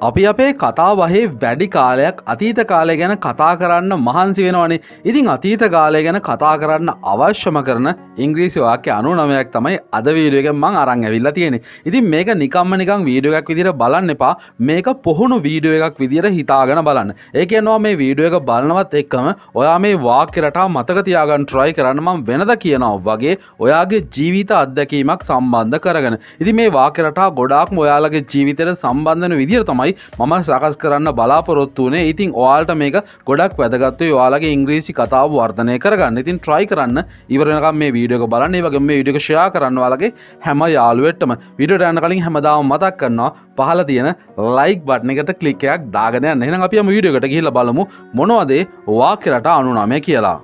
අපි අපේ කතා වහේ වැඩි කාලයක් අතීත කාලය ගැන කතා කරන්න මහන්සි වෙනවනේ. ඉතින් අතීත කාලය ගැන කතා කරන්න අවශ්‍යම කරන ඉංග්‍රීසි වාක්‍ය අනු නමයක් තමයි අද වීඩියෝගෙන් මං අරං ඇවිල්ලා තියෙන ඉතින් මේක නිකම්ම නිකං වීඩියෝ එකක් විදිර බලන්න එපා. මේක පොහුණු වීඩියෝ එකක් විදිර හිතාගෙන බලන්න. ඒකනවා මේ වීඩියෝ එක බලනවත් එක්කම ඔයා මේ වාක්‍යරටා මතක තියාගන්න ට්‍රයි කරන්න මං වෙනද කියනවා වගේ ඔයාගේ ජීවිත අත්දැකීමක් සම්බන්ධ කරගෙන. ඉති මේ වාකරටා ගොඩාක් ඔයාලගේ ජීවිතයට සම්බන්ධන විදිර තමයි මම සකස් කරන්න බලාපොරොත්තු වනේ ඉතින් ඔයාල්ට මේක ගොඩක් වැදගත්ව යාලගේ ඉංග්‍රීසි කතාව වර්ධනය කරගන්න. ඉතින් ට්‍රයි කරන්න. ඉවරනකම් මේ වීඩියක බලන්නේ. වගේ මේ විඩික ෂයා කරන්න වලගේ හැම යාලුවටම විඩට යන්න කලින් හැමදාව මතක් කරන්නවා පහල තියෙන ලයික් බට්න එකට කලික්කයක් දාගෙන එන අපියම වීඩියකට කියල බලමු මොනවදේ වාකරට අනුනාමය කියලා.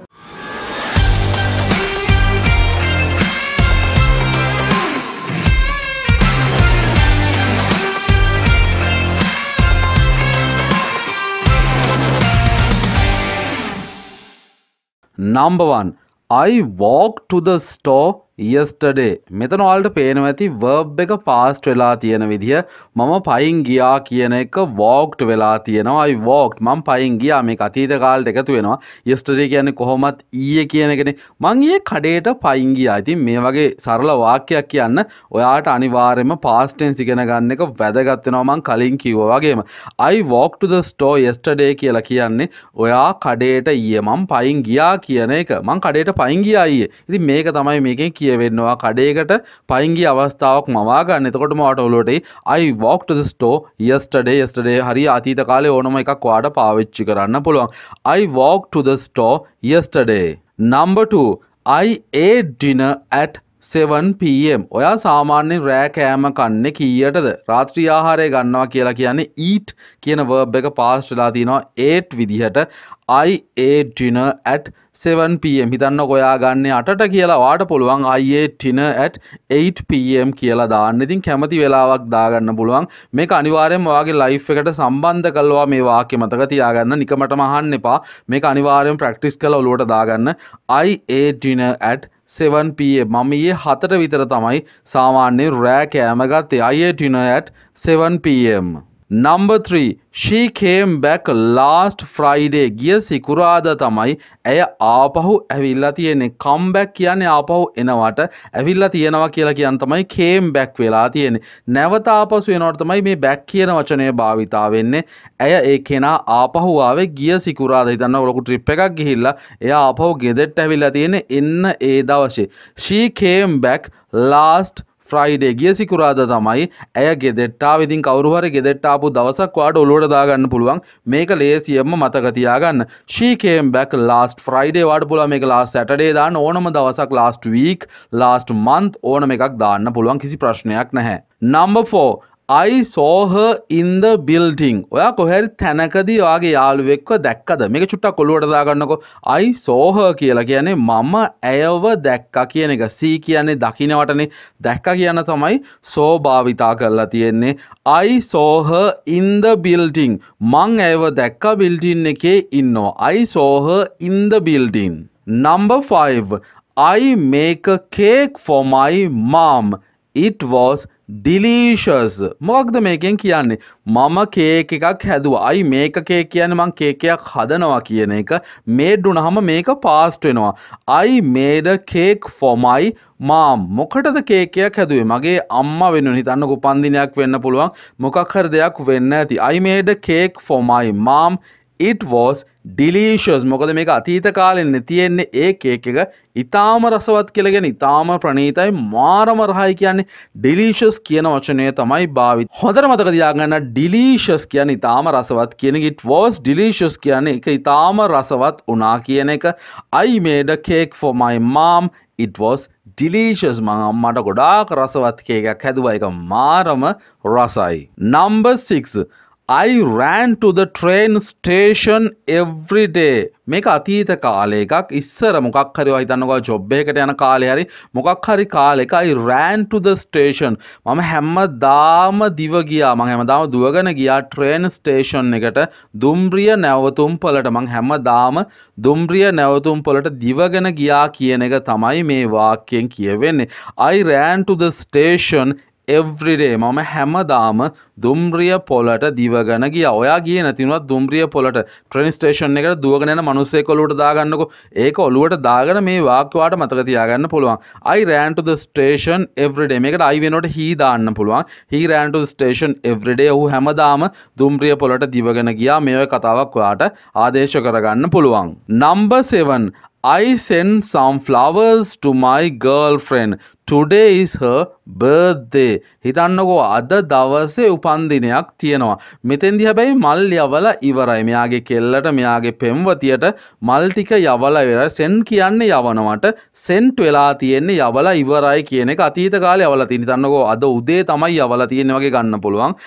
Number one, I walked to the store යස්ටඩේ මෙතන ඔයාලට පේනවා ඇති වර්බ් එක පාස්ට් වෙලා තියෙන විදිහ මම පයින් ගියා කියන එක walked වෙලා තියෙනවා. I walked. මම පයින් ගියා. මේක අතීත කාලෙට එකතු වෙනවා. Yesterday කියන්නේ කොහොමත් ඊයේ කියන එකනේ. මං ඊයේ කඩේට පයින් ගියා. ඉතින් මේ වගේ සරල වාක්‍යයක් කියන්න ඔයාට අනිවාර්යයෙන්ම past tense ඉගෙන ගන්න එක වැදගත් වෙනවා මං කලින් කිව්වා වගේම. I walked to the store yesterday කියලා කියන්නේ ඔයා කඩේට ඊයේ මං පයින් ගියා කියන එක. මං කඩේට පයින් ගියා ඊයේ. ඉතින් මේක තමයි මේකෙන් කියවෙන්නවා. කඩේකට පයින්ගේ අවස්ථාවක් මවාගන්න එතකොට මට ඔලොට I walk to the store yesterday. Yesterday හරි අතීත කාලේ ඕනම එකක් වාට පාවිච්චි කරන්න පුළුවන්. I walk to the store yesterday. Number 2 I ate dinner at 7pm ඔයා සාමාන්‍යෙන් රෑ කෑම කන්න කීයටද? රාත්‍රී ආහාරය ගන්නවා කියලා කියන්නේ ඊට් කියන වර්බ් එක පාස්ටලා තිනවා 8 විදිහට. I ate dinner at 7pm හිතන්න ඔයා ගන්න අටට කියලා වාට පුළුවන් අයේ ටින at 8pm කියලා දාන්න. ඉතින් කැමති වෙලාවක් දාගන්න පුළුවන්. මේ අනිවාරයෙන් වගේ ලයි් එකට සම්බන්ධ කල්වා මේ වාක්‍ය මතක තියාගන්න. නිකමට මහන්න එපා. මේ අනිවාරයෙන් ප්‍රක්ටිස් කල ඔලුවට දාගන්න. අයේ ටින at 7pm මම ඒ හතට විතර තමයි සාමාන්‍ය රෑ කෑමගත්තේ අයේ ටින at 7pm Number 3. She came back last Friday. ගිය සිකුරාද තමයි ඇය ආපහු ඇවිල්ලා තියෙන්නේ. come back කියන්නේ ආපහු එනවට ඇවිල්ලා තියෙනවා කියලා කියන තමයි came back වෙලා තියෙන්නේ. නැවත ආපසු එනවට තමයි මේ back කියන වචනය භාවිතා වෙන්නේ. ඇය ඒ කෙනා ආපහු ආවේ ගිය සිකුරාද. හිතන්න ලොකු trip එකක් ගිහිල්ලා එයා ආපහු ගෙදරට ඇවිල්ලා තියෙන්නේ එන්න ඒ දවසේ. She came back last Friday ගිය සිකුරාද තමයි ඇය ගෙදෙට්ටා විදින් කවරුහර ගෙදෙට්ටාපු දවසක් වාට ඔලුවට දාගන්න පුළුවන්. මේක ලේසියම්ම මතකතියාගන්න ශීකේම් බැක් ලාස්ට ෆ්‍රයිඩේ වාට පුල මේක ලාස් සැටඩේ දාන්න. ඕනම දවසක් ලාස්ට වීක් ලාස්ට මන්ත් ඕනම එකක් දාන්න පුළුවන්. කිසි ප්‍රශ්නයක් නැහැ. Number 4 I saw her in the building. ඔයා කොහරි තැනකදී ඔයාගේ යාළුවෙක්ව දැක්කද? මේක චුට්ටක් කොළුවට දාගන්නකෝ. I saw her කියලා කියන්නේ මම ඇයව දැක්කා කියන එක. see කියන්නේ දකින්නවටනේ. දැක්කා කියන තමයි saw භාවිතා කරලා තියෙන්නේ. I saw her in the building. මං ඇයව දැක්කා building එකේ ඉන්නවා. I saw her in the building. Number 5. I make a cake for my mom. It was ඩිලීශස් මොක්ද මේකෙන් කියන්නේ? මම කේක එකක් හැදුව. අයි මේක කේ කියන මං කේකයක් හදනවා කියන එක. මේඩ්ඩුන හම මේක පාස්ට වෙනවා. අයි මේඩ කේක් ෆොමයි මාම් මොකටද කේකයක් හැදුවේ? මගේ අම්ම වෙන හිතන්න උපන්දිනයක් වෙන්න පුළුවන්. මොකක්හර දෙයක් වෙන්න ඇති. I made cake for my mom it was delicious මොකද මේක අතීත කාලෙන්න තියෙන්නේ ඒ කේක එක. ඉතාම රසවත් කියලගෙන ඉතාම ප්‍රනීතයි මාරම රහයි කියන්නේ ඩිලීශස් කියන වචනය තමයි භාවිත්. හොඳර මතක තියාගන්න ඩිලීශස් කියන ඉතාම රසවත් කියන ඉට වෝස් ඩිලීශස් කියන එක ඉතාම රසවත් උනා කියන එක. I made a cake for my mom. It was ඩිලීශස් මං අම්මට ගොඩාක් රසවත් කේකයක් හැදුව. එක මාරම රසයි. Number 6 I ran to the train station every day. මේක අතීත කාලය එකක්. ඉස්සර මොකක් හරි හිතන්නකෝ ජොබ් එකකට යන කාලේ හරි මොකක් හරි කාලෙක I ran to the station. මම හැමදාම දිව ගියා. මම හැමදාම දුවගෙන ගියා train station එකට. දුම්රිය නැවතුම් පොළට. මම හැමදාම දුම්රිය නැවතුම් පොළට දිවගෙන ගියා කියන එක තමයි මේ වාක්‍යයෙන් කියවෙන්නේ. I ran to the station everyday මම හැමදාම දුම්රිය පොලට දිවගන ගිය. ඔයා ගිය නැතිනුවත් දුම්රිය පොලට ට්‍රෙන් ස්ටේෂන් එකට දුවගෙන යන මිනිස්සේ කොළුවට දාගන්නකො. ඒක ඔලුවට දාගෙන මේ වාක්‍යවාට මතක තියාගන්න පුළුවන්. I ran to the station every day. මේකට I වෙනකොට he දාන්න පුළුවන්. He ran to the station every day. ඔහු හැමදාම දුම්රිය පොලට දිවගෙන ගියා. මේ ඔය කතාවක් ඔයාට ආදේශ කරගන්න පුළුවන්. Number 7 I sent some flowers to my girlfriend. Today is her birthday. හිතන්නකෝ අද දවසේ උපන්දිනයක් තියෙනවා. මෙතෙන්දි හැබැයි මල් යවලා ඉවරයි. මෙයාගේ කෙල්ලට මෙයාගේ පෙම්වතියට මල් ටික යවලා ඉවරයි. සෙන් කියන්නේ යවනවට සෙන්ට් වෙලා තියෙන්නේ යවලා ඉවරයි කියන එක අතීත කාලේ යවලා තියෙන. හිතන්නකෝ අද උදේ තමයි යවලා තියෙන්නේ වගේ ගන්න පුළුවන්.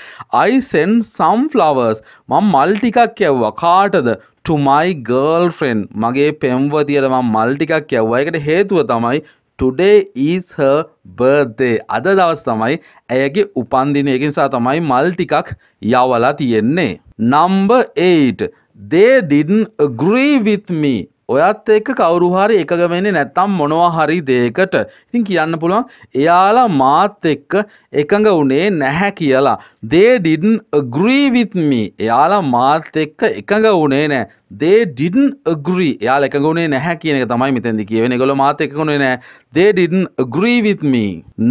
I sent some flowers. මම මල් ටිකක් යවුවා. කාටද? to my girlfriend මගේ පෙම්වතියට මම මල් ටිකක් යවුවා. ඒකට හේතුව තමයි today is her birthday. අද දවස් තමයි ඇයගේ උපන්දිනය. ඒක නිසා තමයි මල් ටිකක් යවලා තියෙන්නේ. number 8 they didn't agree with me ඔයත් එක්ක කවුරු හරි එකග වෙන්නේ නැත්තම් මොනවා හරි දෙයකට. ඉතින් කියන්න පුළුවන් එයාලා මාත් එක්ක එකඟ වුණේ නැහැ කියලා. They didn't agree with me. එයාලා මාත් එක්ක එකඟ වුණේ නැහැ. They didn't agree. එයාලා එකඟ වුණේ නැහැ කියන එක තමයි මෙතෙන්දි කියවෙන්නේ. ඒගොල්ලෝ මාත් එක්ක වුණේ නැහැ. They didn't agree with me.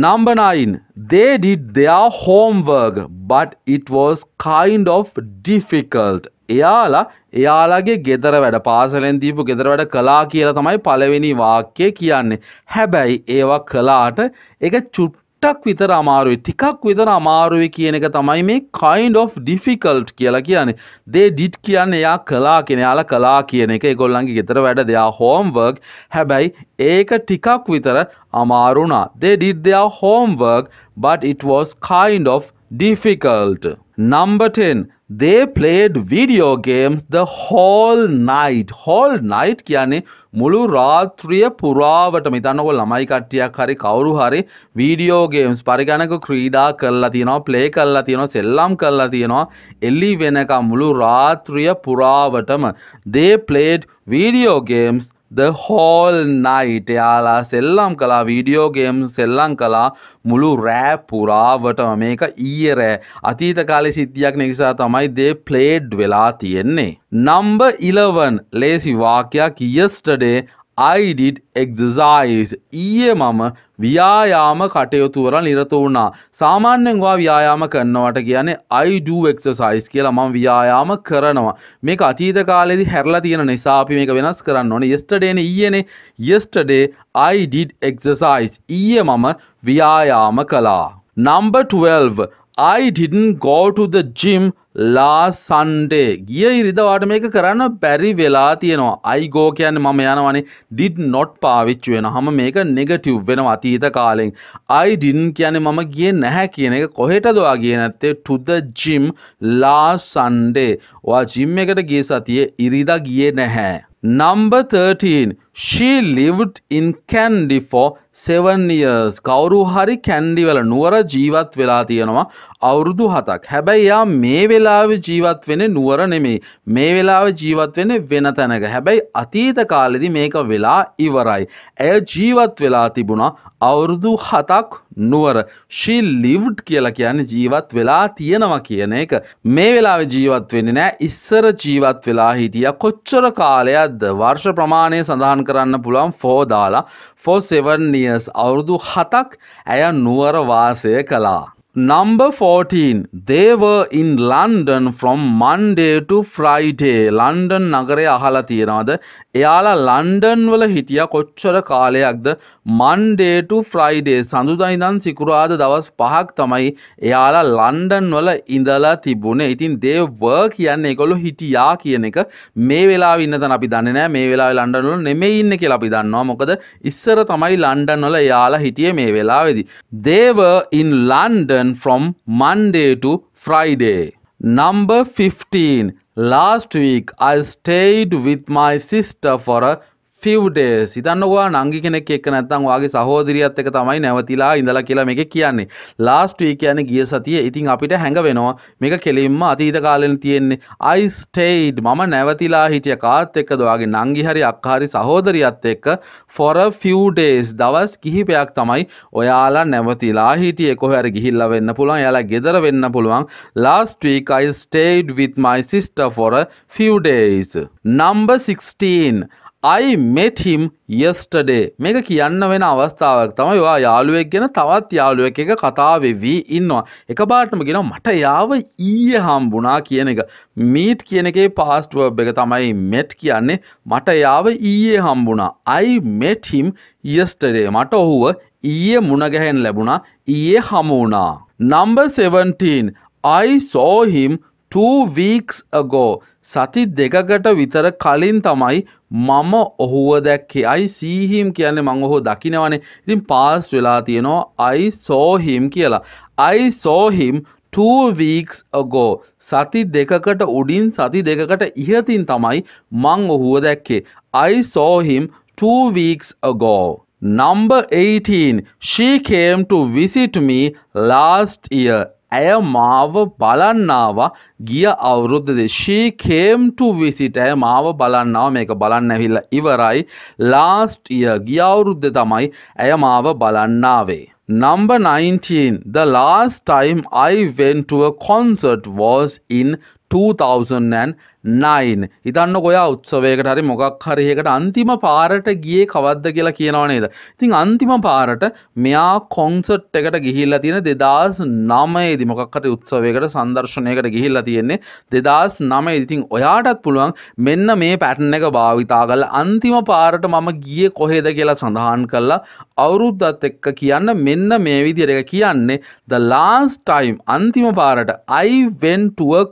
Number 9 they did their homework but it was kind of difficult. එයාලා එයාලගේ ගෙදර වැඩ පාසලෙන් දීපු ගෙදර වැඩ කලා කියලා තමයි පළවෙනි වාක්‍යය කියන්නේ. හැබැයි ඒවා කලාට එක චුට්ටක් විතර අමාරුයි ටිකක් විතර අමාරුයි කියන එක තමයි මේ kind of difficult කියලා කියන්නේ. they did කියන්නේ එයා කලා කියන යාලා කලා කියන එක ඒගොල්ලන්ගේ ගෙදර වැඩ දෙයා homework හැබැයි ඒක ටිකක් විතර අමාරුණා. they did their homework but it was kind of difficult. Number 10 they played video games the whole night. Whole night කියන්නේ මුළු රාත්‍රිය පුරාවටම. හිතන්නකො ළමයි කට්ටියක් හරි කවුරු හරි වීඩියෝ ගේම්ස් පරිගණක ක්‍රීඩා කරලා තියෙනවා ප්ලේ කරලා තියෙනවා සෙල්ලම් කරලා තියෙනවා. එල්ලි වෙනකම් මුළු රාත්‍රිය පුරාවටම. They played video games the whole night එයාලා සෙල්ලම් කලා වීඩියෝ ගේම් සෙල්ලම් කලා මුළු රෑ පුරාවටම මේක ඊය රෑ අතීත කාලෙ සිද්ධියක් නිසා තමයි දේ ප්ලේඩ් වෙලා තියෙන්නේ. නම්බ 11 ලේසි වාක්‍යයක් yesterday I did exercise ඊයේ මම ව්‍යායාම කටයුතු වල නිරත වුණා. සාමාන්‍යයෙන් වා ව්‍යායාම කරනවට කියන්නේ I do exercise කියලා මම ව්‍යායාම කරනවා. මේක අතීත කාලේදී හැරලා තියෙන නිසා අපි මේක වෙනස් කරන්න ඕනේ. yesterday නේ ඊයේනේ. yesterday I did exercise ඊයේ මම ව්‍යායාම කළා. number 12 I didn't go to the gym ලා සන්ඩේ ගිය ඉරිදවාට මේක කරන්න බැරි වෙලා තියෙනවා. අයිගෝ කියන්න මම යනවනේ. ඩිඩ් නොට් පාවිච්චු වෙන හම මේක නෙගටව් වෙන අතීත කාලෙෙන්. අයිඩින් කියන මම ගිය නැහැ කියන එක කොහෙටදවා කිය නැත්තේ? තුද ජිම් ලා සන්ඩේ වා ජිම් එකට ගිය සතිය ඉරිද ගිය නැහැ. Number 13 she lived in Candy for 7 years කවුරු හරි කැන්ඩි වල නුවර ජීවත් වෙලා තියෙනවා. අවුරුදු හතක්. හැබැයි යා මේ වෙලාවෙ ජීවත් වෙන නුවර නෙමෙයි. මේ වෙලාව ජීවත් වෙන වෙන තැනක. හැබැයි අතීත කාලෙදි මේක වෙලා ඉවරයි. ඇය ජීවත් වෙලා තිබුණා අවුරුදු හතක් නුවර. She lived කියලා කියන්නේ ජීවත් වෙලා තියෙනවා කියන එක. මේ වෙලාවෙ ජීවත් වෙන්නේ නෑ ඉස්සර ජීවත් වෙලා හිටිය. කොච්චර කාලයක්ද? වර්ෂ ප්‍රමාණය සඳහන් කරන්න පුළුවන් ෆෝ දාලා. For 7 years. අවුරුදු හතක් ඇය නුවර වාසය කළා. Number 14. They were in London from Monday to Friday. London නගරය අහලා තියෙනවද? එයාලා ලන්ඩන් වල හිටිය කොච්චර කාලයක්ද? මන්ඩේට ෆ්‍රයිඩේ සඳුදා ඉඳන් සිකුරාද දවස් පහක් තමයි එයාලා ලන්ඩන් වල ඉඳලා තිබුණේ. ඉතින් දේ වර් කියන්න එකොළු හිටියා කියන එක. මේ වෙලා ඉන්න තන අපි දන්න නෑ මේ වෙලා ලන්ඩන් වල නෙමෙයි ඉන්න කියලා අපි දන්නවා. මොකද ඉස්සර තමයි ලන්ඩන් වල එයාලා හිටියේ මේ වෙලාවේදී. they were in London from Monday to Friday. Number 15 Last week I stayed with my sister for a few days හිතන්නකෝ නංගි කෙනෙක් එක්ක නැත්නම් ඔයාගේ සහෝදරියත් එක්ක තමයි නැවතිලා ඉඳලා කියලා මේක කියන්නේ. Last week කියන්නේ ගිය සතියේ. ඉතින් අපිට හැඟ වෙනවා මේක කෙලින්ම අතීත කාලෙන තියෙන්නේ. I stayed. මම නැවතිලා හිටිය කාත් එක්කද ඔයාගේ නංගි හරි අක්කා හරි සහෝදරියත් එක්ක for a few days. දවස් කිහිපයක් තමයි ඔයාලා නැවතිලා හිටියේ. කොහේ හරි ගිහිල්ලා වෙන්න පුළුවන්. එයාලා ගෙදර වෙන්න පුළුවන්. Last week I stayed with my sister for a few days. Number 16 I met him yesterday. මේක කියන්න වෙන අවස්ථාවක් තමයි ඔයා යාළුවෙක් ගැන තවත් යාළුවෙක් එක කතා වෙවී ඉන්නවා. එකපාරටම කියනවා මට යාව ඊයේ හම්බුණා කියන එක. Meet කියන එකේ past verb එක තමයි met කියන්නේ. මට යාව ඊයේ හම්බුණා. I met him yesterday. මට ඔහුව ඊයේ මුණ ගැහෙන්න ලැබුණා. ඊයේ හමු වුණා. Number 17 I saw him two weeks ago. සති දෙකකට විතර කලින් තමයි මම ඔහුව දැක්කේ. අයි සීහිම් කියන්නේ මං ඔහු දකිනවනේ. ඉතින් පාස් වෙලා තියෙනවා I saw him කියලා. I saw him two weeks ago. සති දෙකකට උඩින් සති දෙකකට ඉහතින් තමයි මං ඔහුව දැක්කේ. I saw him two weeks ago. Number 18 She came to visit me last year. ඇය මාව බලන්නාව ගිය අවුරුද්දද she came to visit ඇය මාව බලන්නාව. මේක බලන්න ඇවිල්ලා ඉවරයි. Last year ගිය අවුරුද්ද තමයි ඇය මාව බලන්නාවේ. Number 19 The last time I went to a concert was in 2009 හිතන්න ගොයා උත්සවයකට හරි මොකක් හරිහකට අන්තිම පාරට ගියේ කවද්ද කියලා කියනවනේද ඉතින් අන්තිම පාරට මෙයා කොන්සට් එකට ගිහිල්ලා තියෙන දෙදස් නමයේදි මොකක්කට උත්සවයකට සන්දර්ශනයකට ගිහිල්ලා තියෙන්නේ දෙදස් නමේ ඉතින් ඔයාටත් පුළුවන් මෙන්න මේ පැටන් එක භාවිතා කල අන්තිම පාරට මම ගිය කොහෙද කියලා සඳහන් කල්ලා අවුරුද්දත් එක්ක කියන්න මෙන්න මේ විදිර එක කියන්නේ the last time අන්තිම පාරට I went to a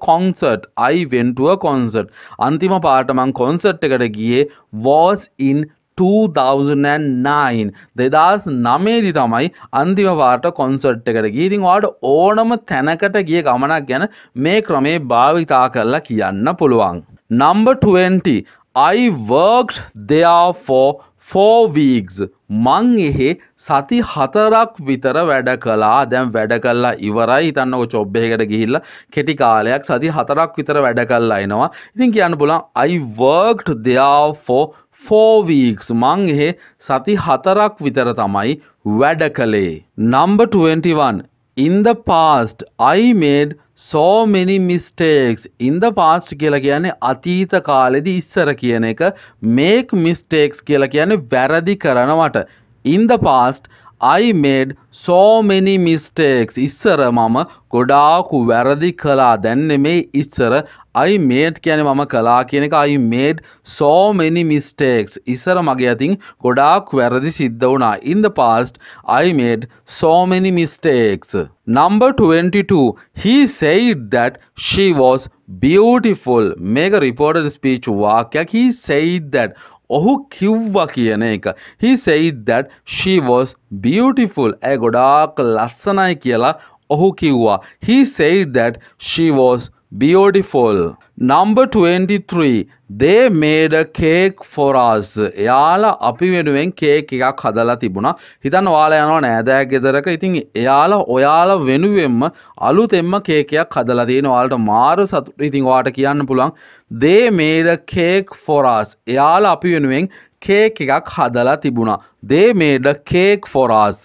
concert. I went to a concert. අන්තිම පාට මං කොන්සර්ට් එකට ගියේ was in 2009 දෙදස් නමේදි තමයි අන්තිම පාට කොන්සර්ට් එකට ගීතින් වාට ඕනම තැනකට ගිය ගමනක් ගැන මේ ක්‍රමේ භාවිතා කරලා කියන්න පුළුවන්. Number 20 I worked there for 4 weeks. මං එහෙ සති හතරක් විතර වැඩ කලා දැම් වැඩ කල්ලා ඉවරයි. හිතන්නක චොබ්බයකට ගිහිල්ල කෙටි කාලයක් සති හතරක් විතර වැඩ කල්ලා එනවා. ඉතින් කියන්න පුලන් I worked there for 4 weeks. මං එහෙ සති හතරක් විතර තමයි වැඩ කළේ. Number 21 in the past I made so many mistakes in the past කියලා කියන්නේ අතීත කාලෙදි ඉස්සර කියන එක. Make mistakes කියලා කියන්නේ වැරදි කරනවට. In the past I made so many mistakes. ඉස්සර මම ගොඩාකු වැරදි කලා දැන් නෙමේ ඉස්සර I made කියන්නේ මම කලා කියන එක. I made so many mistakes. ඉස්සර මගේ අතින් ගොඩාක් වැරදි සිද්ධ වුණා. In the past I made so many mistakes. Number 22 he said that she was beautiful. මේක reported speech වාක්‍යයක්. He said that ඔහු කිව්වා කියන එක. He said that she was beautiful. ඇය ගොඩාක් ලස්සනයි කියලා ඔහු කිව්වා. He said that she was beautiful. Number 23 they made a cake for us. එයාලා අපි වෙනුවෙන් කේක් එකක් හදලා තිබුණා. හිතන්න ඔයාලා යනවා නෑදෑ ගෙදරක. ඉතින් එයාලා ඔයාලා වෙනුවෙන්ම අලුතෙන්ම කේකයක් හදලා තියෙන ඔයාලට මාර සතුට. ඉතින් ඔයාට කියන්න පුළුවන් they made a cake for us. එයාලා අපි වෙනුවෙන් කේක් එකක් හදලා තිබුණා. They made a cake for us.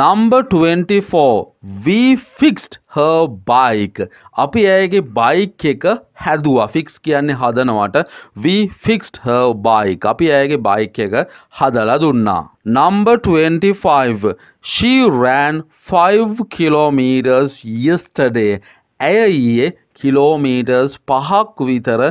Number 24 we fixed her bike. අපි ඇයගේ බයික් එක හැදුවා. ෆික්ස් කියන්නේ හදනවට. We fixed her bike. අපි ඇයගේ බයික් එක හදලා දුන්නා. Number 25 she ran 5 kilometers yesterday ඇය ඊයේ කිලෝමීටර්ස් පහක් විතර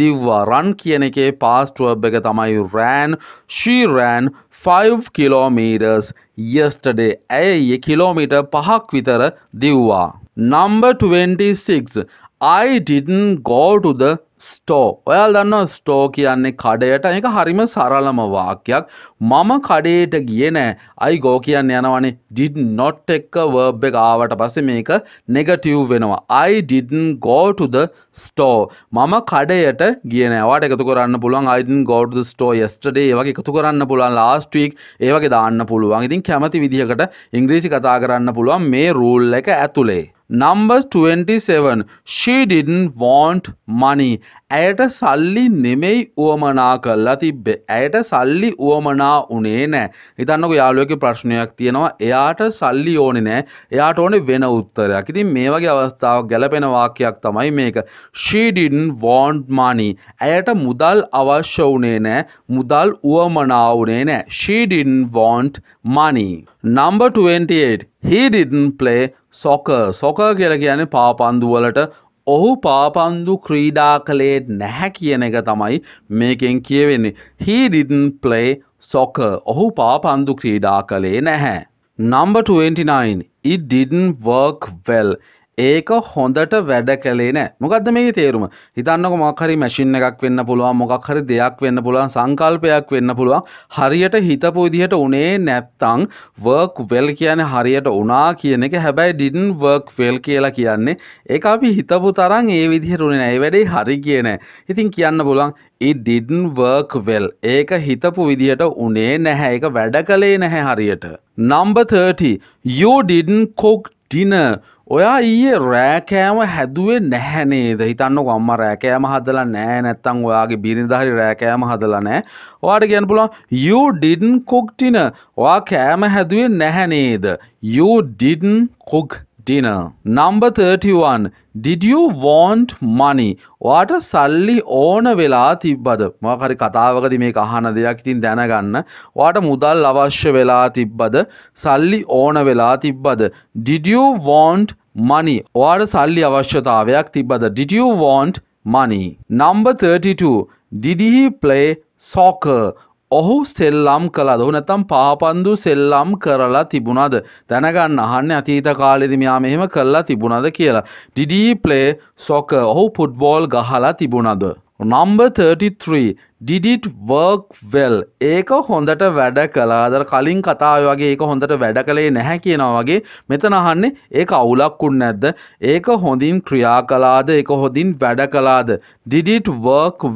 දිව්වා. රන් කියන එකේ පාස්ටුවබ් එක තමයි රෑන් ශීරෑන් 5 කිලෝමීටර්ස් yesterday. ඇය ඊයේ කිලෝමීටර් පහක් විතර දිව්වා. Number 26 I didn't go to the store ඔයාල් දන්න ස්ටෝ කියන්නේ කඩයට. එක හරිම සරලම වාක්‍යයක්. මම කඩේට ගිය නෑ. අයි ගෝ කියන්න යනවනේ. ඩිඩ නොට් එක්ක වර්බ් එක ආවට පස්සේ මේක නෙගටිව් වෙනවා. I didn't go to the store. මම කඩයට ගිය නෑ. වාට එකතු කරන්න පුළුවන් I didn't go to the store yesterday. ඒ වගේ එකතු කරන්න පුළුවන් last week. ඒ වගේ දාන්න පුළුවන්. ඉතින් කැමති විදිහකට ඉංග්‍රීසි කතා කරන්න පුළුවන් මේ රූල් එක ඇතුලේ. Number 27 she didn't want money ඇයට සල්ලි නෙමෙයි උවමනා කරලා තිබ්බේ. ඇයට සල්ලි උවමනා උනේ නෑ. හිතන්නක යාළුවක ප්‍රශ්නයක් තියෙනවා. එයාට සල්ලි ඕනේ නෑ. එයාට ඕනේ වෙන උත්තරයක්. ඉතින් මේ වගේ අවස්ථාවක් ගැලපෙන වාක්‍යයක් තමයි මේක. She didn't want money. ඇයට මුදල් අවශ්‍ය වුණේ නෑ. මුදල් උවමනා වුණේ නෑ. She didn't want money. Number 28 he didn't play soccer. Soccer කියලා කියන්නේ පාපන්දු වලට ඔහු පාපන්දු ක්‍රීඩා කළේ නැහැ කියන එක තමයි මේකෙන් කියවෙන්නේ. He didn't play soccer. ඔහු පාපන්දු ක්‍රීඩා කළේ නැහැ. Number 29. It didn't work well. ඒක හොඳට වැඩ කළේ නෑ. මොකක්ද මේ තේරුම? හිතන්නක මොකහරි මැසින් එකක් වෙන්න පුළුවන් මොකක් හරි දෙයක් වෙන්න පුළුවන් සංකල්පයක් වෙන්න පුළුවන්. හරියට හිතපු විදිහට උනේ නැත්තං වර්ක් වෙල් කියන හරියට උනා කියන එක. හැබැයි ඩිඩන් වර්ක් ෆෙල් කියලා කියන්නේ ඒ අපි හිතපු තරන් ඒ විදිහට උනේ නෑ. වැඩේ හරි කියන ඉතින් කියන්න පුළුවන් it didn't work well. ඒක හිතපු විදිහට උනේ නැහැ. ඒක වැඩ කළේ නැහැ හරියට. Number 30 you didn't cook dinner ඔයා ඊයේ රෑකෑම හැදුවේ නැහැනේද හිතන්නකො අම්ම රෑකෑම හදලා නෑ නැත්තං ඔයාගේ බිරිඳහරි රෑකෑම හදලා නෑ ඔයාට කියන්න පුළුවන් you didn't cook dinner. ඔයා කෑම හැදුවේ නැහැනේද you didn't cook dinner. Number 31 did you want money? ඔයාට සල්ලි ඕන වෙලා තිබ්බද? මොකක් හරි කතාවකදී මේක අහන දෙයක් ඉතින් දැනගන්න. ඔයාට මුදල් අවශ්‍ය වෙලා තිබ්බද? සල්ලි ඕන වෙලා තිබ්බද? Did you want money? ඔයාට සල්ලි අවශ්‍යතාවයක් තිබ්බද? Did you want money? Number 32 did he play soccer? ඔහු සෙල්ලම් කළද? ඔහු නැත්තම් පාපන්දු සෙල්ලම් කරලා තිබුණද? දැනගන්න අහන්න අතීත කාලෙදි මෙයා මෙහෙම කළා තිබුණද කියලා. Did he play soccer? ඔහු ෆුට්බෝල් ගහලා තිබුණද? Number 33 did it work well? ඒක හොඳට වැඩ කළාද? කලින් කතාව වගේ ඒක හොඳට වැඩ කළේ නැහැ කියනවා වගේ මෙතන අහන්නේ ඒක අවුලක් උන් නැද්ද? ඒක හොඳින් ක්‍රියා කළාද? ඒක හොඳින් වැඩ කළාද? Did it work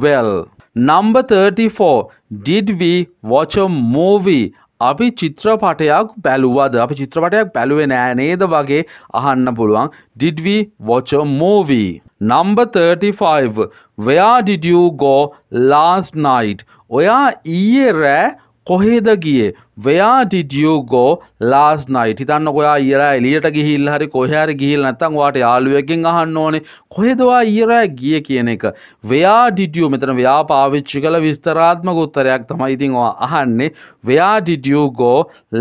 well number 34 did we watch a movie? අපි චිත්‍රපටයක් බැලුවද? අපි චිත්‍රපටයක් බැලුවේ නෑ නේද වගේ අහන්න පුළුවන්. Did we watch a movie? Number 35 where did you go last night? ඔයා ඊයේ රෑ කොහෙද ගියේ? Where did you go last night? හිතන්න ඔයා ඊයේ රෑ එළියට ගිහිල්ලා හරි කොහේ හරි ගිහිල්ලා නැත්නම් ඔයාට යාළුවෙක්ගෙන් අහන්න ඕනේ. කොහෙද ඔයා ඊයේ රෑ ගියේ කියන එක? Where did you? මෙතන where පාවිච්චි කළ විස්තරාත්මක උත්තරයක් තමයි ඉතින් ඔයා අහන්නේ. Where did you go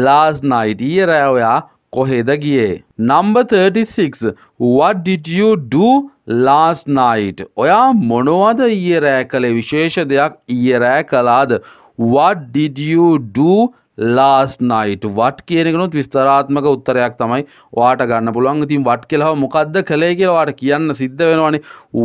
last night? ඊයේ රෑ ඔයා කොහෙද ගියේ? Number 36 what did you do last night? ඔයා මොනවද ඊයේ රෑ කළේ? විශේෂ දෙයක් ඊයේ රෑ කළාද? What did you do last night? What කියන එකනොත් විස්තරාත්මක උත්තරයක් තමයි ඔයාට ගන්න පුළුවන්. ඉතින් what කියලා මොකද්ද කළේ කියලා ඔයාට කියන්න සිද්ධ වෙනවනේ.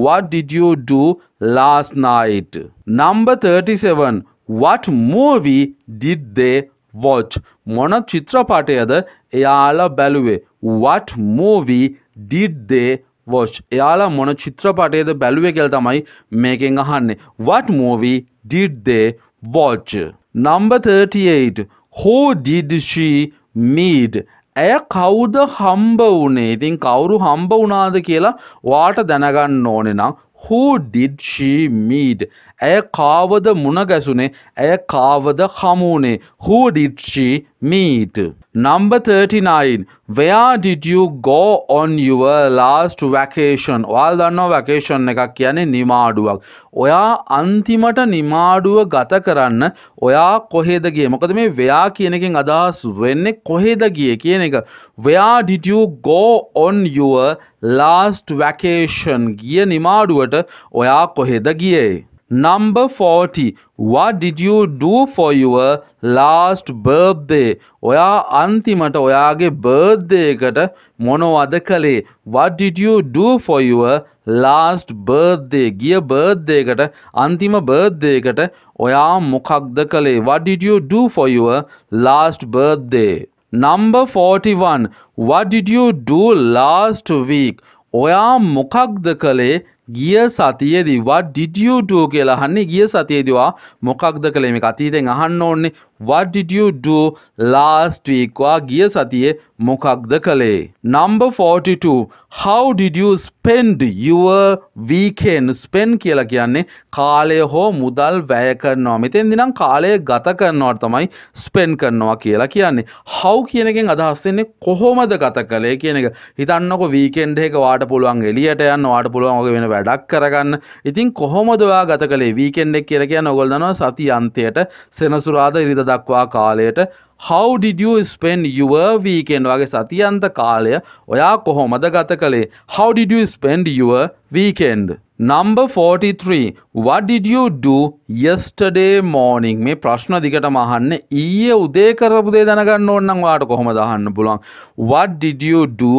What did you do last night? Number 37 what movie did they watch? මොන චිත්‍රපටයද එයාලා බැලුවේ? What movie did they watch? එයාලා මොන චිත්‍රපටයද බැලුවේ කියලා තමයි මේකෙන් අහන්නේ. What movie did they watch. Number 38. Who did she meet? ඇය කවුද හම්බ වනේ ඉතින් කවුරු හම්බ වනාද කියලා වාට දැනගන්න ඕනෙ නම් who did she meet? ඇය කාවද මුණ ගැසුනේ ඇය කාවද හමුණේ who did she meet? Number 39 where did you go on your last vacation? ඔයාලා දන්නවා vacation එකක් කියන්නේ නිමාඩුවක්. ඔයා අන්තිමට නිමාඩුව ගත කරන්න ඔයා කොහෙද ගියේ? මොකද මේ where කියන එකෙන් අදහස් වෙන්නේ කොහෙද ගියේ කියන එක. Where did you go on your last vacation ගිය නිමාඩුවට ඔයා කොහෙද ගියේ Number 40. What did you do for your last birthday? ඔයා අන්තිමට ඔයාගේ බර්ත්ඩේ එකට මොනවද කළේ? What did you do for your last birthday ගිය බර්ධ්දයකට අන්තිම බර්ධ්දයකට ඔයා මොකක්ද කළේ what did you do for your last birthday number 41 what did you do last week? ඔයා මොකක්ද කළේ? ගිය සතියේදී what did you do කියලා අහන්නේ. ගිය සතියේදී ඔයා මොකක්ද කළේ? මේක අතීතෙන් අහන්න ඕනේ what did you do last week? ඔයා ගිය සතියේ මොකක්ද කළේ number 42 how did you spend your weekend? Spend කියලා කියන්නේ කාලය හෝ මුදල් වැය කරනවා. මෙතෙන්දි නම් කාලය ගත කරනවට තමයි spend කරනවා කියලා කියන්නේ. How කියන එකෙන් අදහස් වෙන්නේ කොහොමද ගත කළේ කියන එක. හිතන්නකො weekend එක වාට පුළුවන් එළියට යන්න වාට පුළුවන් ඔගේ වෙන වැඩක් කරගන්න. ඉතින් කොහොමද ඔයා ගත කළේ? Weekend එක කියලා කියන්නේ ඔයගොල්ලෝ දන්නවා සති අන්තයට සෙනසුරාදා ඉරිදා දක්වා කාලයට how did you spend your weekend? වගේ සතියන්ත කාලය ඔයා කොහොමද ගත කළේ? How did you spend your weekend? Number 43 what did you do yesterday morning? මේ ප්‍රශ්න දිගටම අහන්න ඊයේ උදේ කරපු දේ දැනගන්න ඕන නම් ඔයාට කොහොමද අහන්න පුළුවන්? What did you do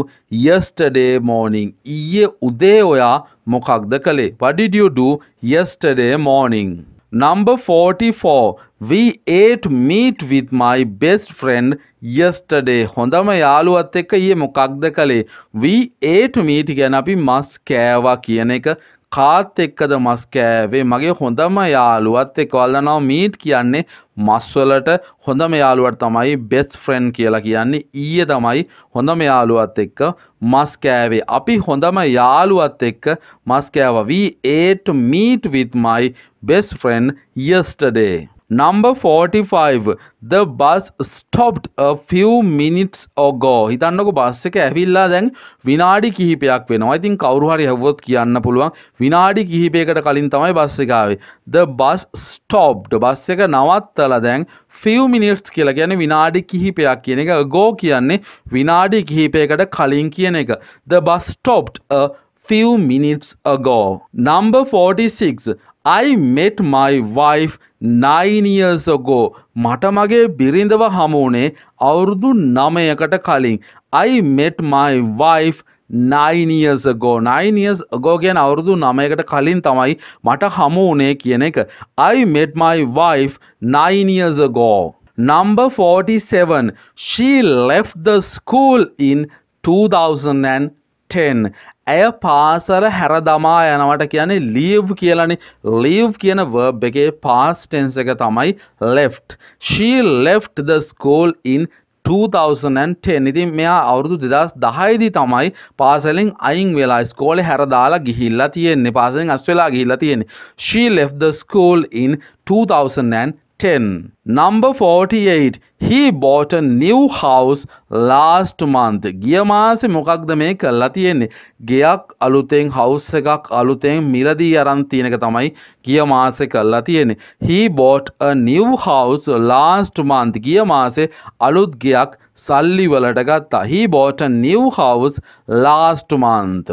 yesterday morning? ඊයේ උදේ ඔයා මොකක්ද කළේ? What did you do yesterday morning? Number 44. We ate meat with my best friend yesterday. හොඳම යාළුවත් එක්ක ඊයේ මොකක්ද කළේ? We ate meat කියන අපි මස් කෑවා කියන එක කාත් එක්කද මස් කෑවේ? මගේ හොඳම යාළුවත් එක්ක ඔයාලා මීට් කියන්නේ මස්වලට හොඳම යාළුවට තමයි බෙස්ට් ෆ්‍රෙන්ඩ් කියලා කියන්නේ. ඊයේ තමයි හොඳම යාළුවත් එක්ක මස් කෑවේ. අපි හොඳම යාළුවත් එක්ක මස් කෑවා. We ate meat with my best friend yesterday. Number 45 The bus stopped a few minutes ago. හිතන්නකො බස් එක ඇවිල්ලා දැන් විනාඩි කිහිපයක් වෙනවා. ඉතින් කවුරු හරි හැවුවොත් කියන්න පුළුවන්. විනාඩි කිහිපයකට කලින් තමයි බස් එක ආවේ. The bus stopped. බස් එක නවත්තලා දැන් few minutes කියලා කියන්නේ විනාඩි කිහිපයක් කියන එක. Ago කියන්නේ විනාඩි කිහිපයකට කලින් කියන එක. The bus stopped a few minutes ago. Number 46 I met my wife nine years ago. මට මගේ බිරිඳව හමුුණේ අවුරුදු නමයකට කලින්. I met my wife nine years ago. Nine years ago ගැන අවුරුදු නමයකට කලින් තමයි මට හමු වනේ කියන එක. I met my wife nine years ago. Number 47 she left the school in 2010 ඇය පාසල හැර දමා යනවට කියන්නේ ලීව් කියලනි. ලීව් කියන වර්බ් එකේ පාස්ටෙන්ස එක තමයි left. she left the school in 2010 ඉතින් මෙයා අවුරුදු දෙදස් දහයිදි තමයි පාසලින් අයින් වෙලා ස්කෝල හැරදාලා ගිහිල්ලා තියෙන්නේ. පාසලින් අස් වෙලා ගිහිල්ලා තියෙන්නේ. she left the school in 2010 10. Number 48. He bought a new house last month. ගිය මාසේ මොකක්ද මේ කරලා තියෙන්නේ? ගෙයක් අලුතෙන් house එකක් අලුතෙන් මිලදී අරන් තියෙන එක තමයි ගිය මාසේ කරලා තියෙන්නේ. He bought a new house last month. ගිය මාසේ අලුත් ගෙයක් සල්ලි වලට ගත්තා. He bought a new house last month.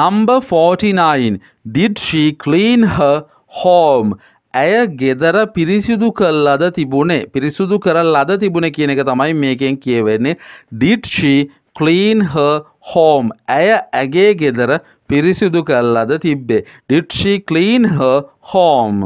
Number 49. Did she clean her home? ඇය ගෙදර පිරිසිදු කල්ලද තිබුණේ. පිරිසුදු කරල් අද තිබුණ කියන එක තමයි මේකෙන් කියවෙන්නේ. Did she clean her home? ඇය ඇගේ ගෙදර පිරිසිදු කල්ලද තිබ්බේ. Did she clean her home?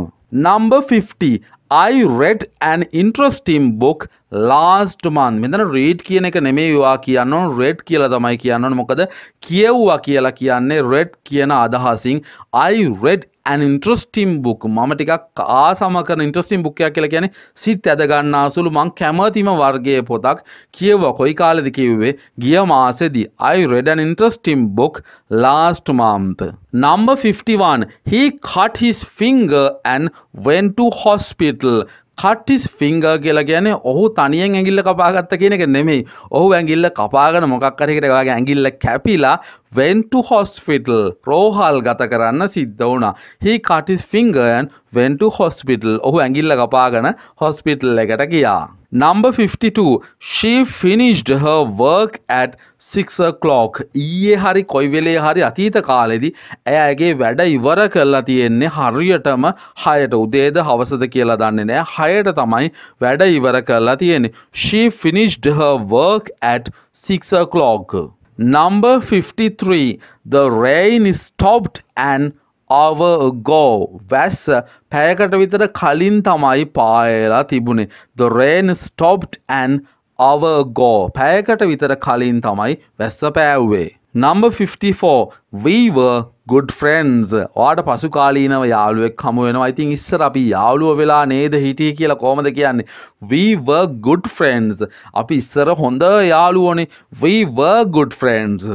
Number 50 I read an interesting book last month. මෙතන read කියන එක නෙමෙයි ඔයා කියන්න ඕන. Read කියලා තමයි කියන්න ඕන. මොකද කියවුවා කියලා කියන්නේ read කියන අදහසින්. I read an interesting book. මම ටිකක් ආසම කරන interesting book එකක් කියලා කියන්නේ සිත් ඇද ගන්නාසුළු මං කැමතිම වර්ගයේ පොතක් කියවුවා කොයි කාලෙද කිව්වේ? ගිය මාසෙදී. I read an interesting book last month. Number 51 he cut his finger and went to hospital. කට්ටිස් ෆිංග කියලා කියන්නේ ඔහු තනියෙන් ඇගිල්ල කපාගත්ත කියන එක නෙමෙයි. ඔහු ඇගිල්ල කපාගෙන මොකක්කරකට වගේ ඇගිල්ල කැපිලා වෙන්ටු හොස්පිටල් රෝහල් ගත කරන්න සිද්ධ වුණා හි කටිස් ෆිංගයන් වෙන්ටු හොස්පිටල් ඔහු ඇගිල්ල කපාගෙන හොස්පිටල් එකට ගියා Number 52. She finished her work at 6 o'clock. ඊයේ හරි කොයි වෙලේ හරි අතීත කාලෙදි ඇයගේ වැඩ ඉවර කරලා තියෙන්නේ හරියටම හයට උදේද හවසද කියලා දන්නේ නෑ හයට තමයි වැඩ ඉවර කරලා තියෙන්නේ. She finished her work at 6 o'clock. Number 53. The rain stopped an hour ago. වැස්ස පැයකට විතර කලින් තමයි පායලා තිබුණේ. The rain stopped an hour ago. පැයකට විතර කලින් තමයි වැස්ස පෑව්වේ. Number 54. We were good friends. ඔයාට පසු කාලීනව යාළුවෙක් හමු වෙනවා. ඉතින් ඉස්සර අපි යාළුව වෙලා නේද හිටියේ කියලා කොහොමද කියන්නේ? We were good friends. අපි ඉස්සර හොඳ යාළුවෝනේ. We were good friends.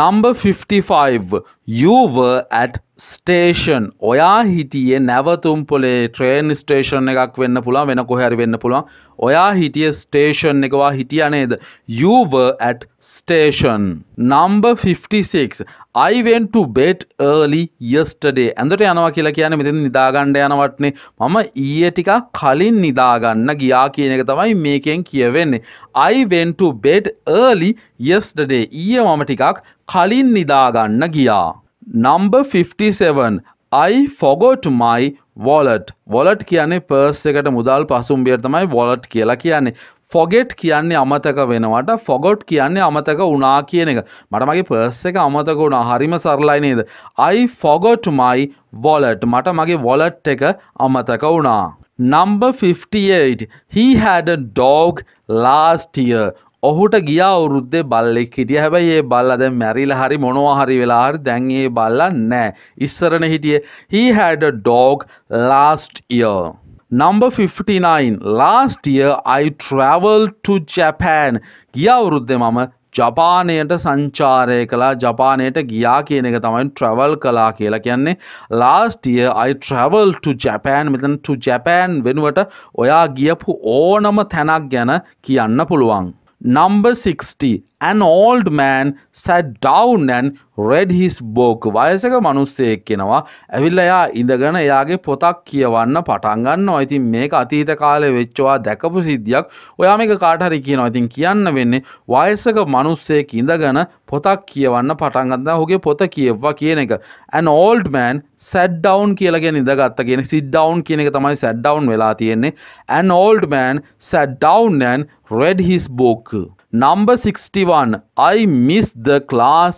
Number 55. You were at station ඔයා හිටියේ නැවතුම් පොලේ ට්‍රේන් ස්ටේෂන් එකක් වෙන්න පුළුවන් වෙන කොහැරි වෙන්න පුළුවන් ඔයා හිටිය ස්ටේෂන් එකවා හිටිය නේද යව at station number 56 I went to bed early yesterday. ඇඳට යනවා කියලා කියන්නේ මෙතන නිදාගන්න යනවටනේ මම ඊයේ ටිකක් කලින් නිදාගන්න ගියා කියන එක තමයි මේකෙන් කියවෙන්නේ. I went to bed early yesterday. ඊයේ මම ටිකක් කලින් නිදාගන්න ගියා. Number 57 I forgot my wallet. Wallet කියන්නේ පර්ස් එකට මුදල් පසුම්බියට තමයි wallet කියලා කියන්නේ. ෆොගෙට් කියන්නේ අමතක වෙනවට ෆොගොට් කියන්නේ අමතක වුණා කියන එක. මට මගේ පර්ස් එක අමතක වුණා. හරිම සරලයි නේද? I forgot my wallet. මට මගේ wallet එක අමතක වුණා. Number 58 he had a dog last year. ඔහුට ගියා අවුරුද්දේ බල්ලෙක් හිටිය. හැබැයි ඒ බල්ලා දැන් මැරිලා හරි මොනවා හරි වෙලා හරි දැන් ඒ බල්ලා නැහැ. ඉස්සරනේ හිටියේ. He had a dog last year. Number 59 last year I traveled to Japan. ගිය අවුරුද්දේ මම ජපානයට සංචාරය කලා ජපානයට ගියා කියන එක තමයි ට්‍රවල් කලා කියලා කියන්නේ. Last year I traveled to Japan. මෙතන to Japan වෙනුවට ඔයා ගියපු ඕනම තැනක් ගැන කියන්න පුළුවන්. Number 60. An old man sat down and read his book. වයසක මිනිස්සෙක් කෙනවා. ඇවිල්ලා එයා ඉඳගෙන එයාගේ පොතක් කියවන්න පටන් ගන්නවා. ඉතින් මේක අතීත කාලේ වෙච්චවා දැකපු සිද්ධියක්. ඔයා මේක කාට හරි කියනවා. ඉතින් කියන්න වෙන්නේ වයසක මිනිස්සෙක් ඉඳගෙන පොතක් කියවන්න පටන් ගන්නවා. ඔහුගේ පොත කියවුවා කියන එක. An old man sat down කියලා කියන ඉඳගත්ත කියන sit down කියන එක තමයි sat down වෙලා තියෙන්නේ. An old man sat down and read his book. Number 61 I missed the class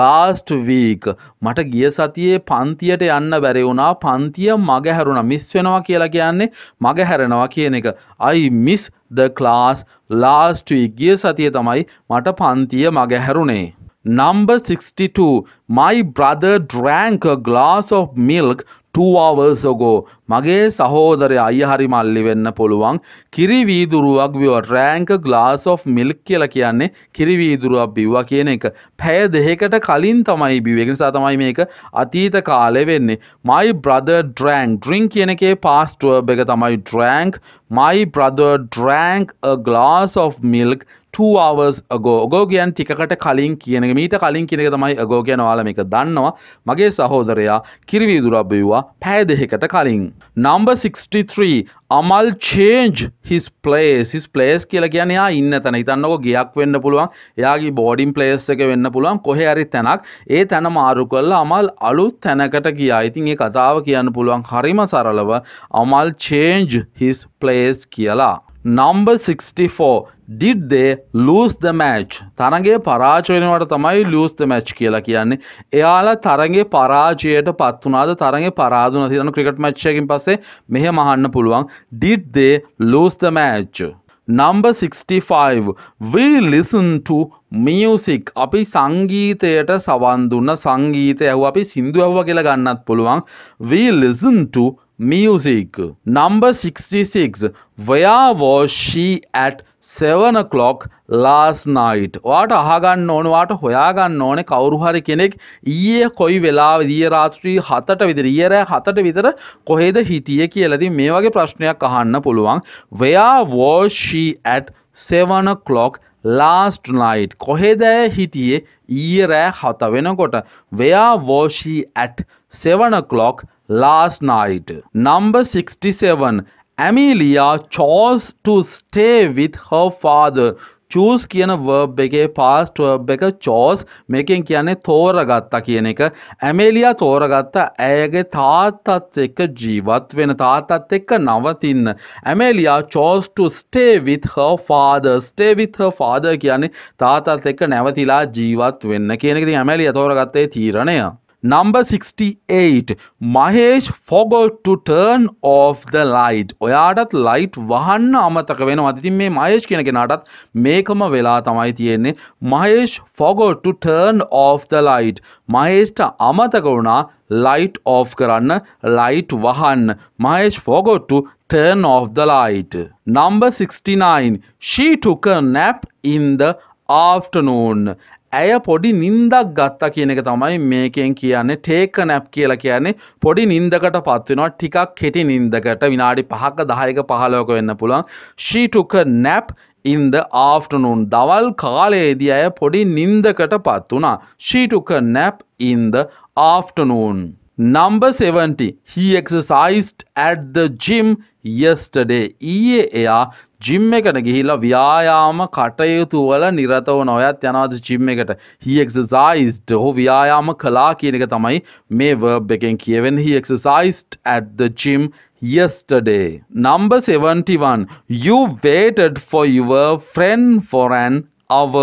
last week. මට ගිය සතියේ පන්තියට යන්න බැරි වුණා. පන්තිය මගහැරුණා. මිස් වෙනවා කියලා කියන්නේ මගහැරෙනවා කියන එක. I miss the class last week. ගිය සතියේ තමයි මට පන්තිය මගහැරුණේ. Number 62 My brother drank a glass of milk hours ago. මගේ සහෝදරය අය හරි මල්ලි වෙන්න පුළුවන්. කිරි වීදුරුවක් බිව drank a glass of milk කියලා කියන්නේ කිරි වීදුරුවක් බිව්වා කියන එක. පැය දෙකකට කලින් තමයි බිව්වේ. ඒ නිසා තමයි මේක අතීත කාලේ වෙන්නේ. My brother drank. Drink කියන එකේ past verb එක තමයි drank. My brother drank a glass of milk 2 hours ago. ඔගෝ කියන් ටිකට කලින් කියන මීට කලින් කියන එක තමයි අගෝ කියන ඔයාලා මේක දන්නවා. මගේ සහෝදරයා කිරිවීදුරක් බිව්වා පැය දෙකකට කලින්. Number 63 Amal change his place. His place කියලා කියන්නේ යා ඉන්න තැන. හිතන්නකෝ ගියක් වෙන්න පුළුවන්. එයාගේ boarding place එක වෙන්න පුළුවන්. කොහේ හරි තැනක්. ඒ තැන මාරු කරලා අමල් අලුත් තැනකට ගියා. ඉතින් ඒ කතාව කියන්න පුළුවන්. හරිම සරලව අමල් change his place කියලා. Number 64 did they lose the match? තරගේ පරාජ වෙනවට තමයි lose the match කියලා කියන්නේ. එයාලා තරගේ පරාජයට පත් වුණාද? තරගේ පරාදුන තිරන ක්‍රිකට් මැච් එකකින් පස්සේ මෙහෙම අහන්න පුළුවන්. Did they lose the match? Number 65 we listen to music. අපි සංගීතයට සවන් දුන්න සංගීතය ඇහුව. අපි සින්දු ඇහුව කියලා ගන්නත් පුළුවන්. We listen to music. Number 66. Where was she at 7 o'clock last night? ඔයාට අහගන්න ඕන ඔයාට හොයාගන්න ඕනේ කවුරු හරි කෙනෙක් ඊයේ කොයි වෙලාවෙ ඊයේ රාත්‍රී 7ට විතර ඊයේ රෑ 7ට විතර කොහෙද හිටියේ කියලා. ඉතින් මේ වගේ ප්‍රශ්නයක් අහන්න පුළුවන්. Where was she at 7 o'clock last night? කොහෙද හිටියේ ඊයේ රෑ 7 වෙනකොට? Where was she at 7 o'clock last night. Number 67. Amelia chose to stay with her father. Choose කියන වර්බ් එකේ පාස්ට් වර්බ් එක චෝස් මේකෙන් කියන්නේ තෝරගත්තා කියන එක. ඇමේලියා තෝරගත්ත ඇයගේ තාත්තත් එක්ක ජීවත් වෙන තාත්තත් එක්ක නවතින්න. ඇමේලියා චෝස් to stay with her father. Stay with her father කියන්නේ තාත්තත් එක්ක නැවතිලා ජීවත් වෙන්න කියන එක. ඉතින් ඇමේලියා තෝරගත්තේ තීරණය. Number 68 Mahesh forgot to turn off the light. ඔයාටත් ලයිට් වහන්න අමතක වෙනවා. ඉතින් මේ මහේෂ් කියන කෙනාටත් මේකම වෙලා තමයි තියෙන්නේ. Mahesh forgot to turn off the light. මහේෂ්ට අමතක වුණා ලයිට් off කරන්න ලයිට් වහන්න. Mahesh forgot to turn off the light. Number 69 she took a nap in the afternoon. ඇය පොඩි නින්දක් ගත්තා කියන එක තමයි මේකෙන් කියන්නේ ටේක නැප් කියලා කියන්නේ. පොඩි නින්දකට පත්වෙනවා ටිකක් කෙටි නින්දකට. විනාඩි පහක දහයක පහලෝක වෙන්න පුළුවන්. ශීටුක නැප් ඉන්ද ආෆ්ටනුන් දවල් කාලයේදී ඇය පොඩි නින්දකට පත් වුණා. She took a nap in the afternoon Number 70. He exercised at the gym yesterday. ඊයේ එයා ජිම් එකට ගිහිල්ලා ව්‍යායාම කටයුතු වල නිරත වන ඔයත් යනවාද ජිම් එකට? He exercised. ඔහු ව්‍යායාම කළා කියන එක තමයි මේ verb එකෙන් කියවෙන්නේ. He exercised at the gym yesterday. Number 71 you waited for your friend for an අව.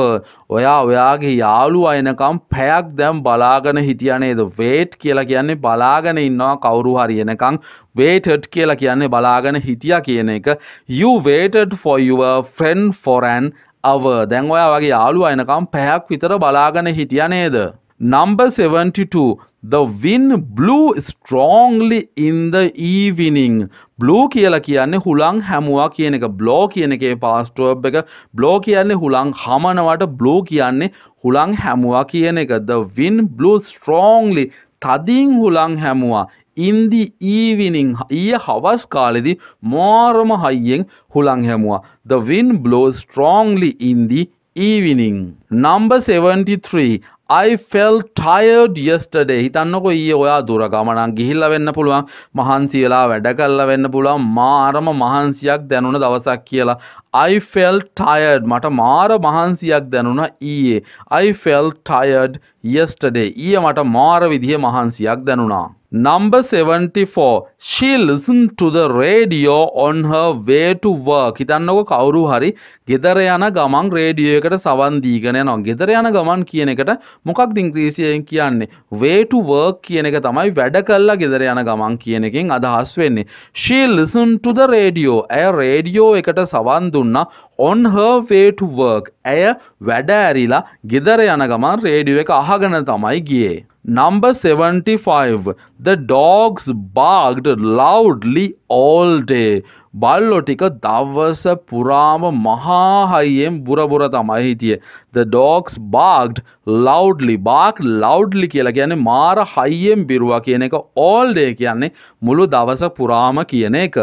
ඔයා ඔයාගේ යාළුවා එනකම් පැයක් දැම් බලාගෙන හිටිය නේද? වේට් කියලා කියන්නේ බලාගෙන ඉන්නවා කවුරු හරි එනකං වේටඩ් කියලා කියන්නේ බලාගෙන හිටිය කියන එක. you waited for your friend for an hour. දැන් ඔයා වගේ යාළුවා එනකම් පැයක් විතර බලාගෙන හිටිය නේද? Number 72 The wind blew strongly in the evening. Blew කියලා කියන්නේ හුළං හැමුවා කියන එක. බ්ලෝ කියන එකේ පාස්ටෝබ් එක. බ්ලෝ කියන්නේ හුළං හමනවට. බ්ලූ කියන්නේ හුළං හැමුවා කියන එක. The wind blew strongly. තදින් හුළං හැමුවා. ඉන්දි ඊවිනිං ඊය හවස් කාලෙදි මාරම හයියෙන් හුළං හැමුවා. The wind blows strongly in the evening. Number 73 I felt tired yesterday. හිතන්නකො ඊයේ ඔයා දුර ගමනක් ගිහිල්ලා වෙන්න පුළුවන්. මහන්සි වෙලා වැඩ කළා වෙන්න පුළුවන්. මාරම මහන්සියක් දැනුණ දවසක් කියලා. I felt tired. මට මාර මහන්සියක් දැනුණා ඊයේ. I felt tired yesterday. ඊයේ මට මාර විදිහේ මහන්සියක් දැනුණා. Number 74 she listened to the radio on her way to work. හිතන්නකො කවුරු හරි ගෙදර යන ගමන් රේඩියෝ එකට සවන් දීගෙන යනවා. ගෙදර යන ගමන් කියන එකට මොකක්ද ඉංග්‍රීසියෙන් කියන්නේ? Way to work කියන එක තමයි වැඩ කළා ගෙදර යන ගමන් කියන එකෙන් අදහස් වෙන්නේ. She listened to the radio. ඇය රේඩියෝ එකට සවන් දුන්නා on her way to work. ඇය වැඩ ඇරිලා ගෙදර යන ගමන් රේඩියෝ එක අහගෙන තමයි ගියේ. Number 75. The dogs barked loudly all day. බල්ලෝ ටික දවස පුරාම මහාහයියෙන් බුරබුර තමයි හිටියේ. The dogs barked loudly. bark loudly කියලා කියන්නේ මාර හයියෙන් බිරුවා කියන එක all day කියන්නේ මුළු දවස පුරාම කියන එක.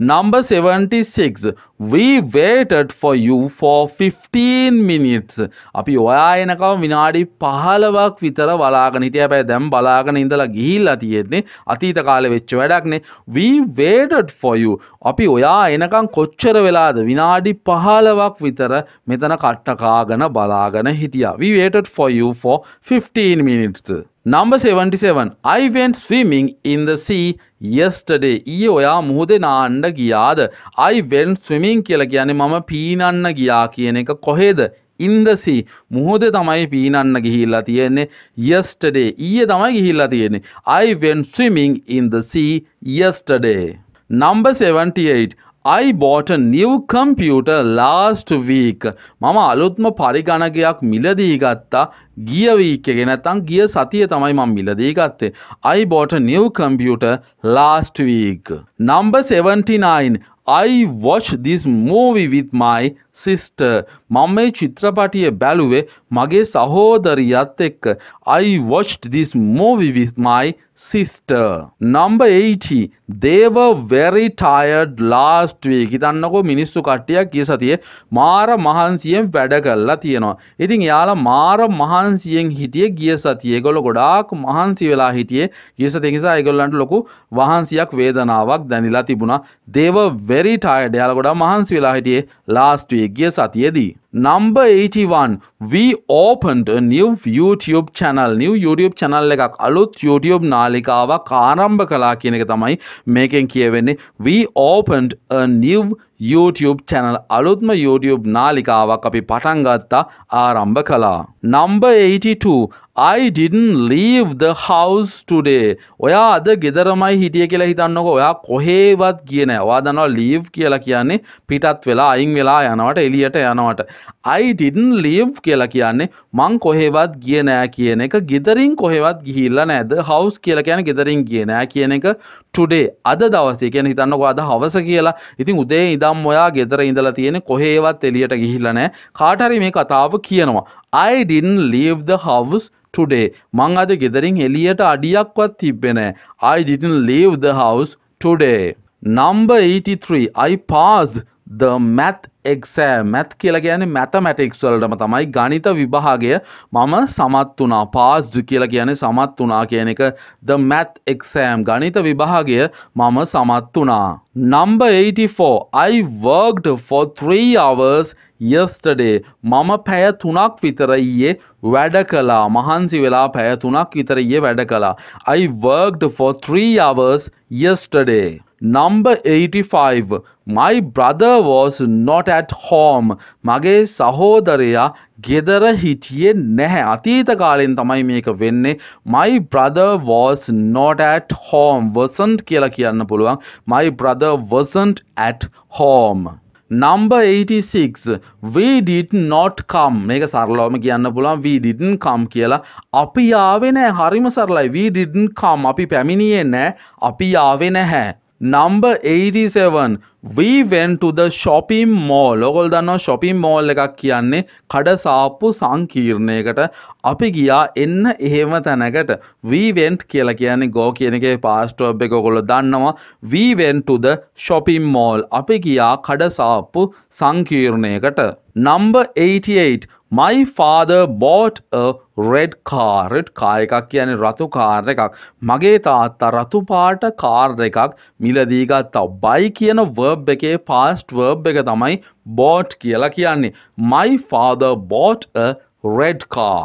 Number 76. We waited for you for 15 minutes. අපි ඔයා එනකම විනාඩි 15ක් විතර බලාගෙන හිටියා. හැබැයි දැන් බලාගෙන ඉඳලා ගිහිල්ලා තියෙන්නේ අතීත කාලේ වෙච්ච වැඩක්නේ. We waited for you. අපි ඔයා එනකම් කොච්චර වෙලාද? විනාඩි 15ක් විතර මෙතන කට්ට කාගෙන බලාගෙන හිටියා. We waited for you for 15 minutes. Number 77. I went swimming in the sea yesterday. ඊයේ ඔයා මුහුදේ නාන්න ගියාද? I went swimming කියලා කියන්නේ මම පීනන්න ගියා කියන එක කොහෙද? in the sea. මුහුදේ තමයි පීනන්න ගිහිල්ලා තියෙන්නේ. yesterday. ඊයේ තමයි ගිහිල්ලා තියෙන්නේ. I went swimming in the sea yesterday. Number 78. I bought a new computer last week. මම අලුත්ම පරිගණකයක් මිලදී ගත්තා ගිය වීක් එකේ නැත්නම් ගිය සතිය තමයි මම මිලදී ගත්තේ. I bought a new computer last week. Number 79. I watched this movie with my sister. මම මේ චිත්‍රපටිය බැලුවේ මගේ සහෝදරියත් එක්ක. I watched this movie with my sister. Number 80. They were very tired last week. හිතන්නකෝ මිනිස්සු කට්ටියක් ගිය සතියේ මාර මහන්සියෙන් වැඩ කළා තියෙනවා. ඉතින් එයාලා මාර මහන්සියෙන් හිටියේ ගිය සතියේ. ඒගොල්ලෝ ගොඩාක් මහන්සි වෙලා හිටියේ. ගිය සතිය නිසා ඒගොල්ලන්ට ලොකු වහන්සියක් වේදනාවක් දැනිලා තිබුණා. They were very tired. එයාලා ගොඩාක් මහන්සි වෙලා හිටියේ last week ගිය සතියේදී. Number 81 we opened a new YouTube channel new YouTube channel එකක් අලුත් YouTube නාලිකාවක් ආරම්භ කළා කියන එක තමයි මේකෙන් කියවෙන්නේ we opened a new YouTube channel අලුත්ම YouTube නාලිකාවක් අපි පටන් ගත්තා ආරම්භ කළා number 82 I didn't leave the house today. ඔයා අද ගෙදරමයි හිටිය කියලා හිතන්නකො ඔයා කොහේවත් ගියේ නැහැ. ඔයා දන්නවා leave කියලා කියන්නේ පිටත් වෙලා අයින් වෙලා යනවට එළියට යනවට. I didn't leave කියලා කියන්නේ මං කොහේවත් ගියේ නෑ කියන එක ගෙදරින් කොහෙවත් ගිහිල්ලා නෑ. the house කියලා කියන්නේ ගෙදරින් ගියේ නෑ කියන එක today අද දවසේ කියන්නේ හිතන්නකො අද හවස කියලා. ඉතින් උදේ ඉඳන් ඔයා ගෙදර ඉඳලා තියෙන්නේ කොහේවත් එළියට ගිහිල්ලා නෑ. කාට හරි මේ කතාව කියනවා. I didn't leave the house today මං අද ගෙදරින් එළියට අඩියක්වත් තිබ්බේ නෑ I didn't leave the house today number 83 I passed the math exam math කියලා කියන්නේ mathematics වලටම තමයි. ගණිත විභාගය මම සමත් වුණා. passed කියලා කියන්නේ සමත් වුණා කියන එක. The math exam ගණිත විභාගය මම සමත් වුණා. Number 84 I worked for 3 hours yesterday. මම පැය තුනක් විතර ඊයේ වැඩ කළා. මහන්සි වෙලා පැය තුනක් විතර ඊයේ වැඩ කළා. I worked for 3 hours yesterday. Number 85 my brother was not at home. මගේ සහෝදරයා ගෙදර හිටියේ නැහැ. අතීත කාලෙන් තමයි මේක වෙන්නේ. My brother was not at home. wasn't කියලා කියන්න පුළුවන්. My brother wasn't at home. Number 86 we did not come. මේක සරලවම කියන්න පුළුවන්. We didn't come කියලා. අපි ආවේ නැහැ. හරිම සරලයි. We didn't come. අපි පැමිණියේ නැහැ. අපි ආවේ නැහැ. Number 87 we went to the shopping mall. ඔගොල්ලෝ දන්නවා shopping mall එකක් කියන්නේ කඩසාප්පු සංකීර්ණයකට. අපි ගියා එන්න එහෙම තැනකට. We went කියලා කියන්නේ go කියන එකේ past verb එක ඔයගොල්ලෝ දන්නවා. We went to the shopping mall. අපි ගියා කඩසාප්පු සංකීර්ණයකට. Number 88 my father bought a red car. Red car එකක් කියන්නේ රතු කාර් එකක්. මගේ තාත්තා රතු පාට කාර් එකක් මිලදී ගත්තා. buy කියන verb එකේ past verb එක තමයි bought කියලා කියන්නේ. My father bought a red car.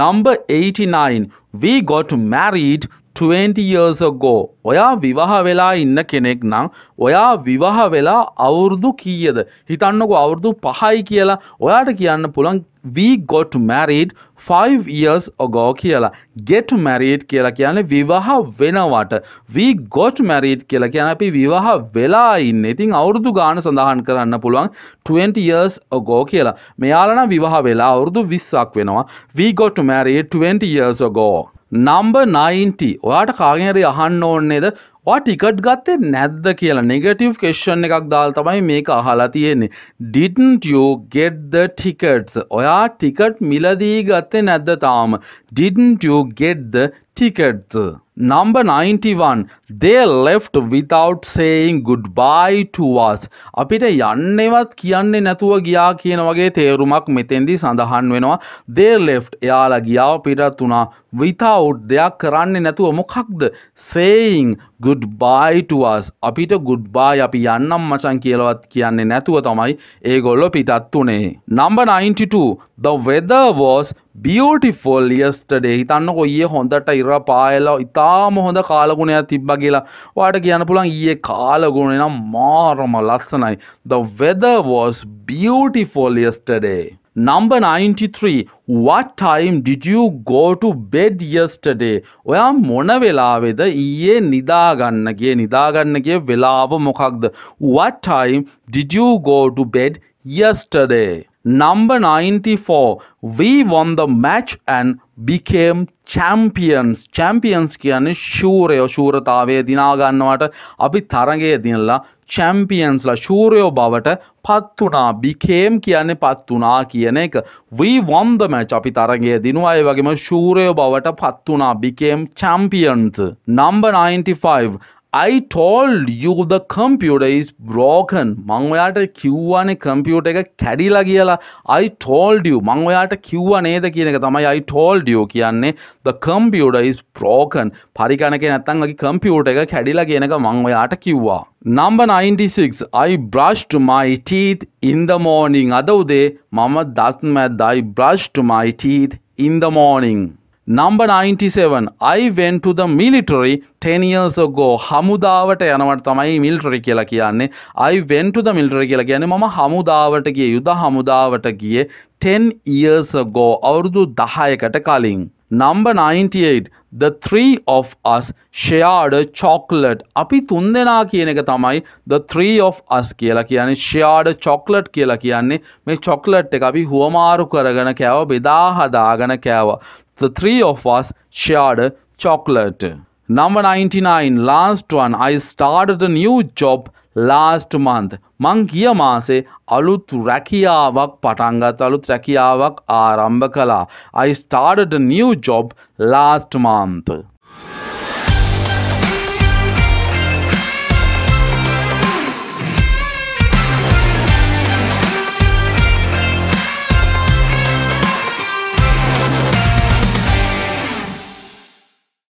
Number 89 we got married 20 years ago. ඔයා විවාහ වෙලා ඉන්න කෙනෙක් නම් ඔයා විවාහ වෙලා අවුරුදු කීයද? හිතන්නකෝ අවුරුදු පහයි කියලා ඔයාට කියන්න පුළුවන් we got married 5 years ago කියලා. Get married කියලා කියන්නේ විවාහ වෙනවට. We got married කියලා කියන්නේ අපි විවාහ වෙලා ඉන්නේ. ඉතින් අවුරුදු ගාන සඳහන් කරන්න පුළුවන් 20 years ago කියලා. මෙයාලා නම් විවාහ වෙලා අවුරුදු 20ක් වෙනවා. We got married 20 years ago number 90 ඔයාට කාගෙන් හරි අහන්න ඕන්නේද ඔයා ටිකට් ගත්තේ නැද්ද කියලා. නෙගටිව් ක්වෙස්චන් එකක් දාලා තමයි මේක අහලා තියෙන්නේ. Didn't you get the tickets? ඔයා ටිකට් මිලදී ගත්තේ නැද්ද තාම? Didn't you get the tickets? Number 91 they left without saying goodbye to us. අපිට යන්නෙවත් කියන්නේ නැතුව ගියා කියන වගේ තේරුමක් මෙතෙන්දී සඳහන් වෙනවා. They left. එයාලා ගියාව පිටත් වුණා. Without දෙයක් කරන්නේ නැතුව මොකක්ද? Saying goodbye to us. අපිට goodbye අපි යන්නම් මචං කියලාවත් කියන්නේ නැතුව තමයි ඒගොල්ලෝ පිටත් උනේ number 92 the weather was beautiful yesterday හිතන්නකෝ ඊයේ හොඳට ඉර පායලා ඉතාම හොඳ කාලගුණයක් තිබ්බා කියලා ඔයාලට කියන්න පුළුවන් ඊයේ කාලගුණය නම් මාරම ලස්සනයි the weather was beautiful yesterday Number 93 What time did you go to bed yesterday? ඔයා මොන වෙලාවේද ඊයේ නිදාගන්න ගියේ නිදාගන්න ගිය වෙලාව මොකක්ද? What time did you go to bed yesterday? Number 94 We won the match and became champions. Champions කියන්නේ ශූරයෝ ශූරතාවය දිනා ගන්නවට අපි තරගය දිනලා championsලා ශූරයෝ බවට පත් වුණා. became කියන්නේ පත් වුණා කියන එක. We won the match අපි තරගය දිනුවා. ඒ වගේම ශූරයෝ බවට පත් වුණා. became champions. Number 95 I told you the computer is broken. මං ඔයාට කිව්වානේ කම්පියුටර් එක කැඩිලා කියලා. I told you. මං ඔයාට කිව්වා නේද කියන එක තමයි I told you කියන්නේ. The computer is broken. පරිගණකේ නැත්තම් ඔගේ කම්පියුටර් එක කැඩිලා කියන එක මං ඔයාට කිව්වා. Number 96 I brushed my teeth in the morning. අද උදේ මම දත් මැද්දා. I brushed my teeth in the morning. Number 97 I went to the military 10 years ago. හමුදාවට යනවට තමයි මිලිටරි කියලා කියන්නේ. I went to the military කියලා කියන්නේ මම හමුදාවට ගියේ යුද හමුදාවට ගියේ 10 years ago අවුරුදු 10කට කලින්. Number 98 The three of us shared a chocolate. අපි තුන් දෙනා කියන එක තමයි The three of us කියලා කියන්නේ. Shared a chocolate කියලා කියන්නේ මේ chocolate එක අපි හුවමාරු කරගෙන කෑව බෙදා හදාගෙන කෑවා. The three of us shared a chocolate. Number 99, last one. I started a new job last month. මං ගිය මාසේ අලුත් රැකියාවක් පටන්ගත් අලුත් රැකියාවක් ආරම්භ කළා. I started a new job last month.